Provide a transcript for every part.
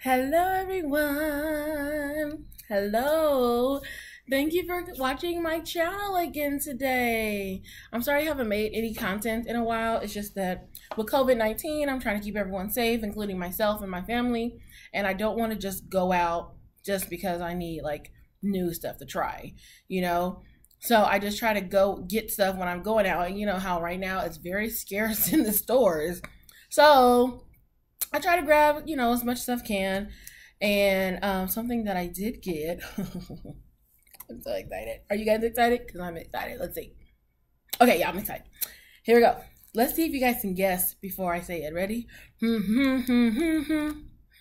Hello, everyone. Hello. Thank you for watching my channel again today. I'm sorry I haven't made any content in a while. It's just that with COVID-19, I'm trying to keep everyone safe, including myself and my family. And I don't want to just go out just because I need like new stuff to try, you know? So I just try to go get stuff when I'm going out. And you know how right now it's very scarce in the stores. So I try to grab, you know, as much stuff can. And um, something that I did get. I'm so excited. Are you guys excited? Because I'm excited. Let's see. Okay, yeah, I'm excited. Here we go. Let's see if you guys can guess before I say it. Ready? Hmm, hmm, hmm, hmm, hmm.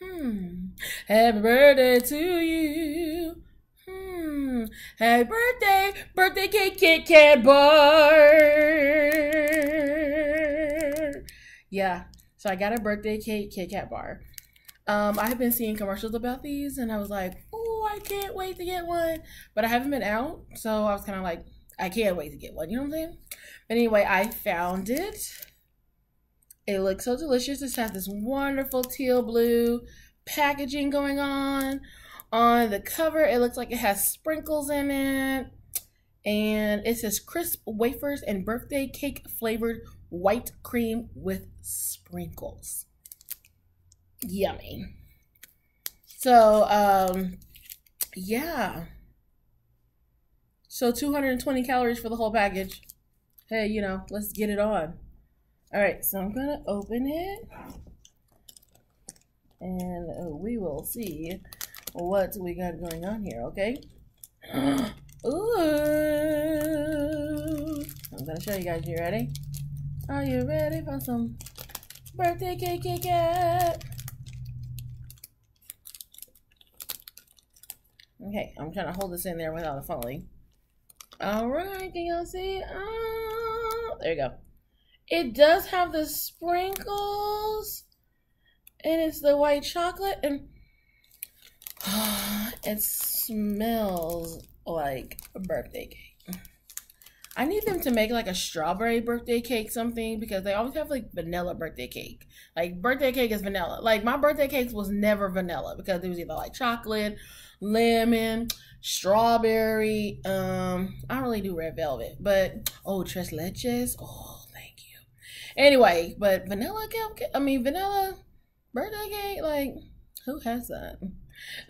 hmm. Happy birthday to you. Hmm. Happy birthday, birthday cake, Kit Kat bar. Yeah. So I got a birthday cake Kit Kat bar. Um, I have been seeing commercials about these, and I was like, "Oh, I can't wait to get one." But I haven't been out, so I was kind of like, "I can't wait to get one." You know what I'm saying? But anyway, I found it. It looks so delicious. It has this wonderful teal blue packaging going on. On the cover, it looks like it has sprinkles in it. And it says crisp wafers and birthday cake flavored white cream with sprinkles. Yummy. So, um, yeah. So 220 calories for the whole package. Hey, you know, let's get it on. All right, so I'm gonna open it, and we will see what we got going on here. Okay. Ooh. I'm gonna show you guys. You ready? Are you ready for some birthday cake, Kit Kat? Okay, I'm trying to hold this in there without it falling. All right, can y'all see? Oh, there you go. It does have the sprinkles, and it's the white chocolate, and it smells like a birthday cake. I need them to make like a strawberry birthday cake something because they always have like vanilla birthday cake. Like birthday cake is vanilla. Like my birthday cakes was never vanilla because it was either like chocolate, lemon, strawberry. Um, I don't really do red velvet, but oh, tres leches. Oh, thank you. Anyway, but vanilla cake. I mean vanilla birthday cake. Like who has that?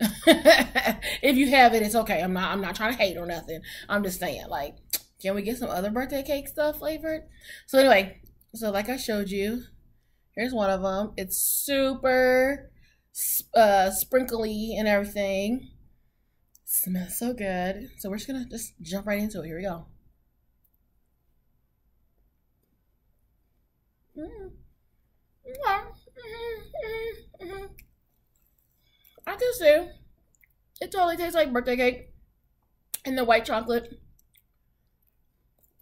if you have it, it's okay. I'm not. I'm not trying to hate or nothing. I'm just saying, like, can we get some other birthday cake stuff flavored? So anyway, so like I showed you, here's one of them. It's super uh, sprinkly and everything. Smells so good. So we're just gonna just jump right into it. Here we go. Mm. I can see it totally tastes like birthday cake, and the white chocolate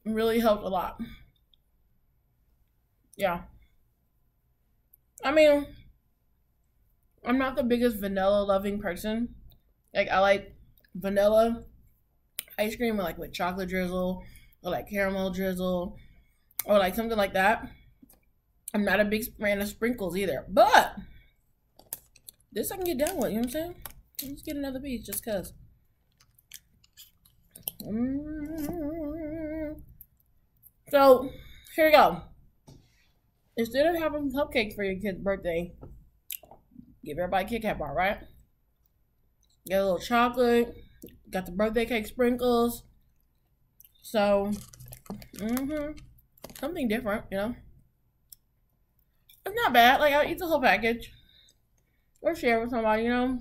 really helped a lot. Yeah. I mean, I'm not the biggest vanilla loving person. Like I like vanilla ice cream, or like with chocolate drizzle, or like caramel drizzle, or like something like that. I'm not a big fan of sprinkles either, but this I can get down with. You know what I'm saying? Let's get another piece just cause. Mm. So here we go. Instead of having cupcakes for your kid's birthday, give everybody a Kit Kat bar, right? Get a little chocolate, got the birthday cake sprinkles. So, mm-hmm. Something different, you know? It's not bad. Like, I'll eat the whole package. Or share with somebody, you know?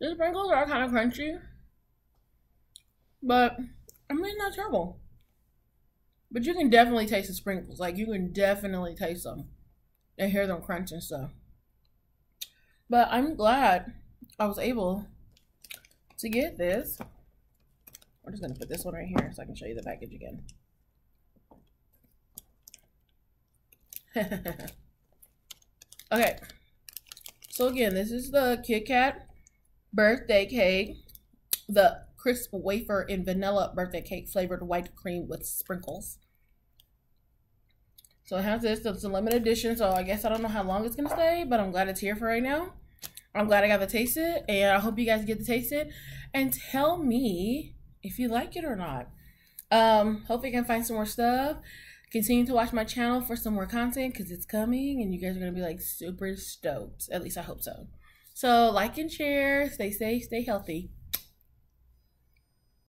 The sprinkles are kind of crunchy. But, I mean, not terrible. But you can definitely taste the sprinkles. Like, you can definitely taste them. And hear them crunch and stuff. But I'm glad I was able to get this. I'm just going to put this one right here so I can show you the package again. okay. So again, this is the Kit Kat birthday cake. The crisp wafer and vanilla birthday cake flavored white cream with sprinkles. So it has this. It's a limited edition, so I guess I don't know how long it's going to stay, but I'm glad it's here for right now. I'm glad I got to taste it, and I hope you guys get to taste it and tell me if you like it or not. Um, hope I can find some more stuff. Continue to watch my channel for some more content because it's coming and you guys are going to be like super stoked. At least I hope so. So, like and share. Stay safe, stay healthy.